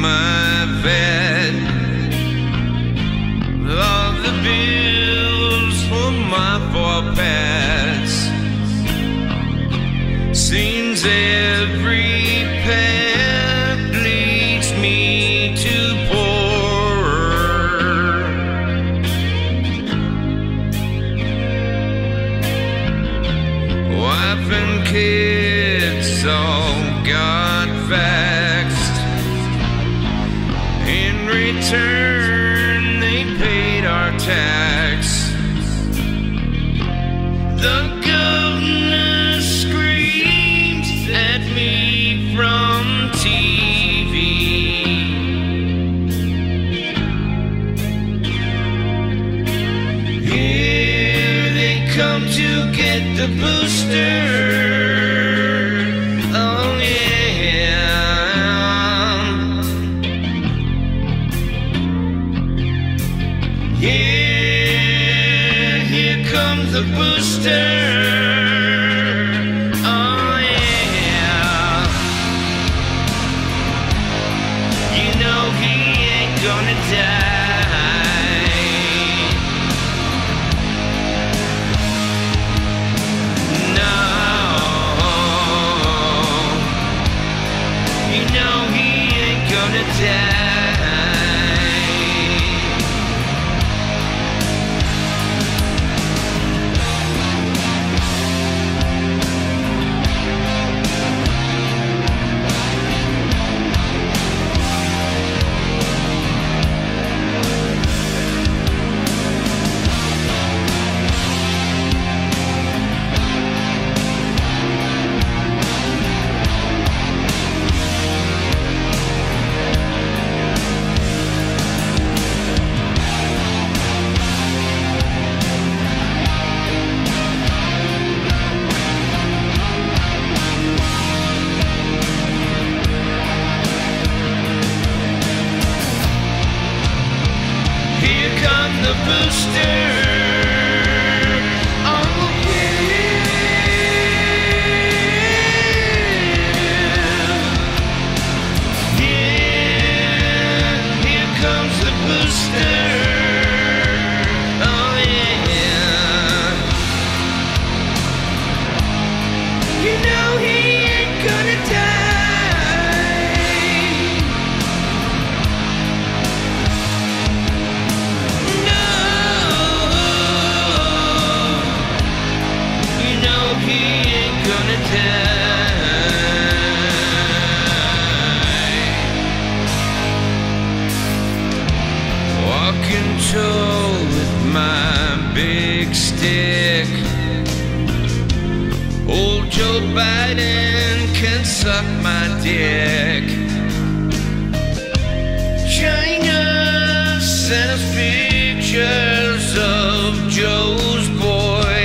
my bed. All the bills for my forepass. Seems every me to poorer. Wife and kids oh all got back. Return, they paid our tax. The governor screams at me from TV. Here they come to get the booster. The Biden can suck my dick. China sent us pictures of Joe's boy.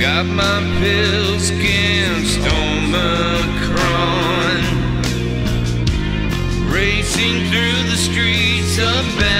Got my pills against Omicron. Racing through the streets of Bel